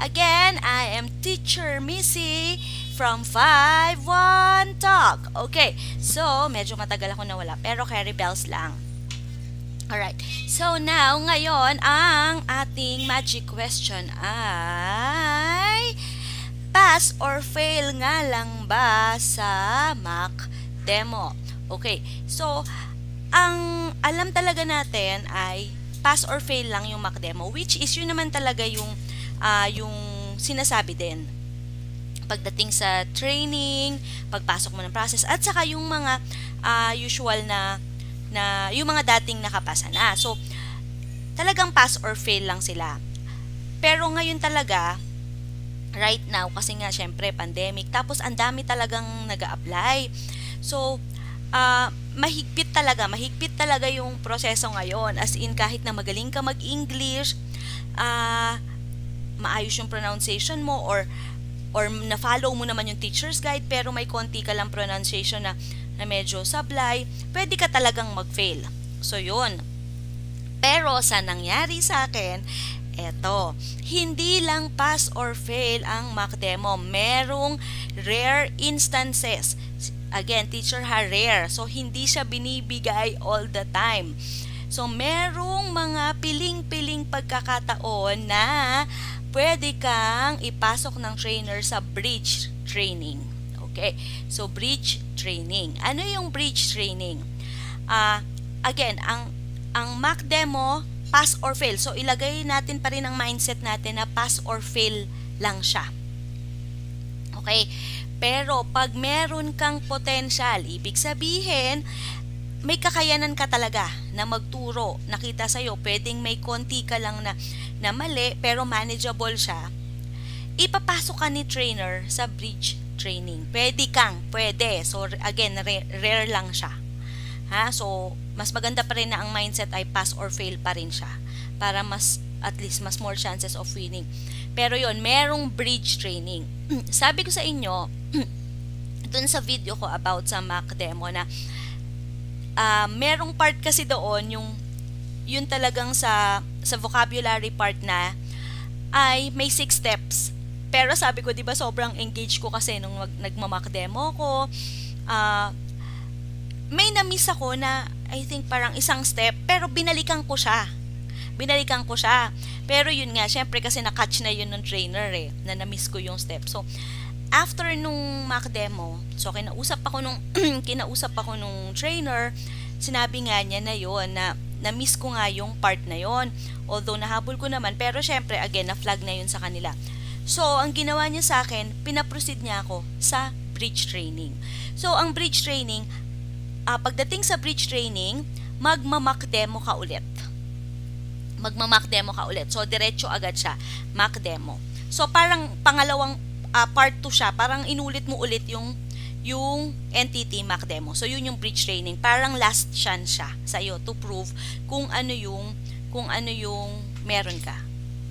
Again, I am Teacher Missy from 5-1 Talk. Okay, so medyo matagal ako nawala pero carry bells lang. Alright, so now, ngayon, ang ating magic question ay pass or fail nga lang ba sa mock demo? Okay, so ang alam talaga natin ay pass or fail lang yung mock demo which is yun naman talaga yung uh, yung sinasabi din pagdating sa training, pagpasok mo ng process at saka yung mga uh, usual na na yung mga dating nakapasa na. So talagang pass or fail lang sila. Pero ngayon talaga right now kasi nga syempre pandemic tapos ang dami talagang nag-a-apply. So uh, mahigpit talaga, mahigpit talaga yung proseso ngayon. As in, kahit na magaling ka mag-English, uh, maayos yung pronunciation mo, or or na-follow mo naman yung teacher's guide, pero may konti ka lang pronunciation na, na medyo sablay, pwede ka talagang mag-fail. So, yun. Pero sa nangyari sa akin, eto, hindi lang pass or fail ang mock demo. Merong rare instances Again, teacher ha, rare. So, hindi siya binibigay all the time. So, merong mga piling-piling pagkakataon na pwede kang ipasok ng trainer sa bridge training. Okay? So, bridge training. Ano yung bridge training? Uh, again, ang, ang mock demo, pass or fail. So, ilagay natin pa rin ang mindset natin na pass or fail lang siya. Okay? Pero pag meron kang potential, ibig sabihin, may kakayanan ka talaga na magturo. Nakita sa'yo, pwedeng may konti ka lang na, na mali, pero manageable siya. Ipapasok ka ni trainer sa bridge training. Pwede kang, pwede. So, again, rare, rare lang siya. Ha? So, mas maganda pa rin na ang mindset ay pass or fail pa rin siya. Para mas, at least, mas more chances of winning. Pero yon merong bridge training. Sabi ko sa inyo, dun sa video ko about sa Mac demo na uh, merong part kasi doon yung yun talagang sa sa vocabulary part na ay may six steps. Pero sabi ko, 'di ba, sobrang engaged ko kasi nung mag, nagma-mock demo ko. Uh, may na-miss ako na I think parang isang step pero binalikan ko siya. Binalikan ko siya. Pero yun nga, syempre kasi na-catch na yun ng trainer eh, na na-miss ko yung step. So, after nung mock demo, so kinausap ako nung kinausap ako nung trainer, sinabi nga niya na yon na na-miss ko nga yung part na yon. Although nahabol ko naman, pero syempre again na flag na yun sa kanila. So, ang ginawa niya sa akin, pinaproceed niya ako sa bridge training. So, ang bridge training, uh, pagdating sa bridge training, magma-mock demo ka ulit. Magma-mock demo ka ulit. So, diretso agad siya, mock demo. So, parang pangalawang uh, part 2 siya, parang inulit mo ulit yung yung entity mock demo. So yun yung bridge training, parang last chance siya sa iyo to prove kung ano yung kung ano yung meron ka.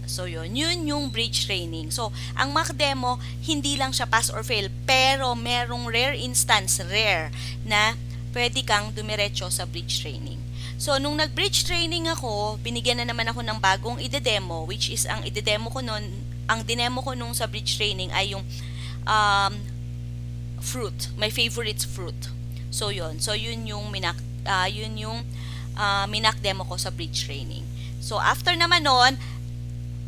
So yun, yun yung bridge training. So ang mock demo hindi lang siya pass or fail, pero merong rare instance, rare na pwede kang dumiretso sa bridge training. So, nung nag-bridge training ako, binigyan na naman ako ng bagong ide-demo, which is ang ide-demo ko noon ang dinemo ko nung sa bridge training ay yung um, fruit. My favorite fruit. So, yun. So, yun yung minak, uh, yun yung uh, minak demo ko sa bridge training. So, after naman nun,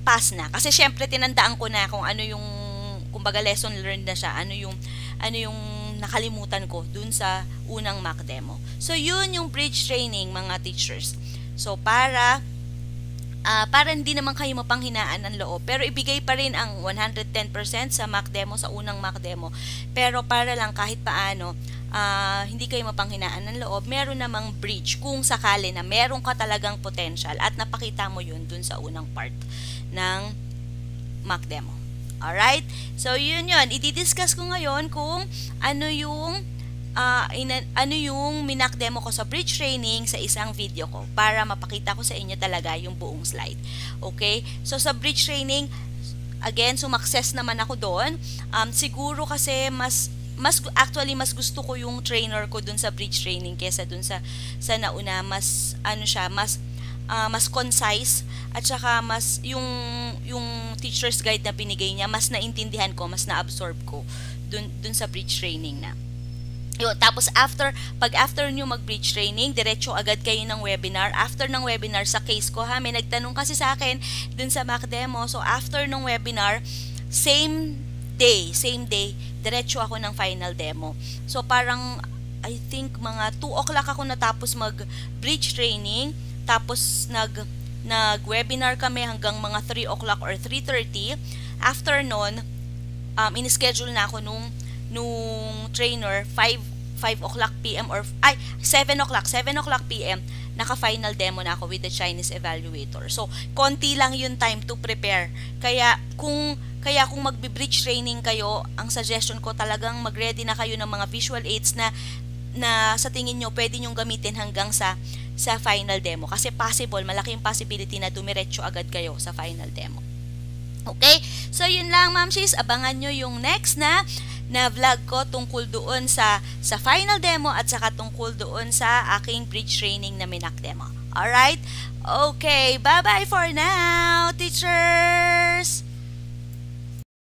pass na. Kasi, syempre, tinandaan ko na kung ano yung, kumbaga, lesson learned na siya. Ano yung, ano yung nakalimutan ko dun sa unang mock demo. So, yun yung bridge training, mga teachers. So, para uh, para hindi naman kayo mapanghinaan ng loob. Pero ibigay pa rin ang 110% sa mock demo, sa unang mock demo. Pero para lang kahit paano, uh, hindi kayo mapanghinaan ng loob, meron namang bridge kung sakali na meron ka talagang potential at napakita mo yun dun sa unang part ng mock demo. Alright? So, yun yun. I-discuss ko ngayon kung ano yung uh, ina, ano yung minak demo ko sa bridge training sa isang video ko para mapakita ko sa inyo talaga yung buong slide. Okay? So sa bridge training, again, sumakses naman ako doon. Um, siguro kasi mas mas actually mas gusto ko yung trainer ko dun sa bridge training kaysa dun sa sa nauna mas ano siya mas uh, mas concise at saka mas yung yung teacher's guide na binigay niya mas naintindihan ko, mas na-absorb ko dun dun sa bridge training na. Yun, tapos after, pag after nyo mag-bridge training, diretso agad kayo ng webinar. After ng webinar, sa case ko ha, may nagtanong kasi sa akin dun sa Mac demo. So after ng webinar, same day, same day, diretso ako ng final demo. So parang, I think mga 2 o'clock ako natapos mag-bridge training. Tapos nag, nag-webinar kami hanggang mga 3 o'clock or 3.30. After nun, um, in-schedule na ako nung nung trainer 5 5 o'clock PM or ay 7 o'clock 7 o'clock PM naka-final demo na ako with the Chinese evaluator. So, konti lang yung time to prepare. Kaya kung kaya kung magbi-bridge training kayo, ang suggestion ko talagang mag-ready na kayo ng mga visual aids na na sa tingin nyo pwede nyong gamitin hanggang sa sa final demo kasi possible, malaki yung possibility na dumiretso agad kayo sa final demo. Okay? So, yun lang, Ma'am Sis. Abangan nyo yung next na na vlog ko tungkol doon sa sa final demo at saka tungkol doon sa aking bridge training na minak demo. Alright? Okay, bye-bye for now, teachers!